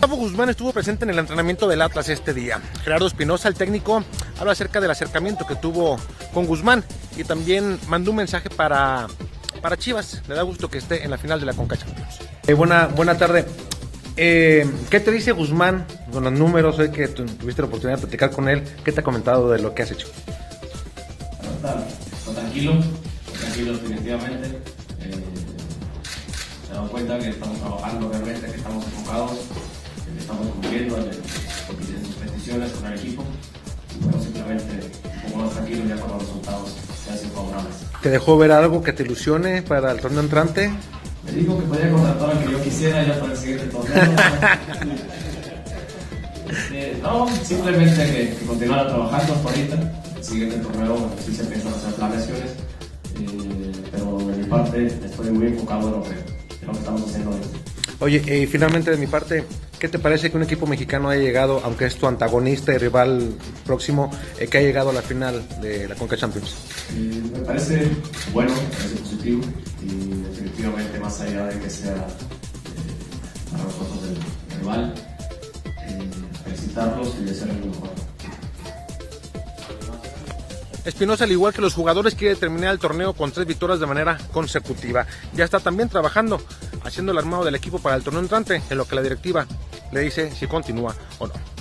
Gustavo Guzmán estuvo presente en el entrenamiento del Atlas este día. Gerardo Espinosa, el técnico, habla acerca del acercamiento que tuvo con Guzmán y también mandó un mensaje para, para Chivas. Le da gusto que esté en la final de la Conca Champions. Eh, buena, buena tarde. Eh, ¿Qué te dice Guzmán con los números? Hoy que tu- tuviste la oportunidad de platicar con él. ¿Qué te ha comentado de lo que has hecho? Está, está tranquilo, tranquilo definitivamente. Eh, se ha dado cuenta que estamos trabajando realmente, que estamos enfocados, peticiones con el equipo. Y bueno, simplemente un poco más tranquilo ya con los resultados que han sido favorables. ¿Te dejó ver algo que te ilusione para el torneo entrante? Me dijo que podía contratar al que yo quisiera ya para el siguiente torneo. Este, no, simplemente que, que continuara trabajando hasta ahorita. El siguiente torneo sí se empiezan a hacer planeaciones. eh, pero de mi parte estoy muy enfocado en lo que, en lo que estamos haciendo hoy. Oye, y finalmente de mi parte, ¿qué te parece que un equipo mexicano haya llegado, aunque es tu antagonista y rival próximo, eh, que haya llegado a la final de la Conca Champions? Eh, me parece bueno, me parece positivo y definitivamente más allá de que sea eh, para nosotros el rival, eh, felicitarlos y desearles lo mejor. Espinosa, al igual que los jugadores, quiere terminar el torneo con tres victorias de manera consecutiva. Ya está también trabajando, haciendo el armado del equipo para el torneo entrante, en lo que la directiva le dice si continúa o no.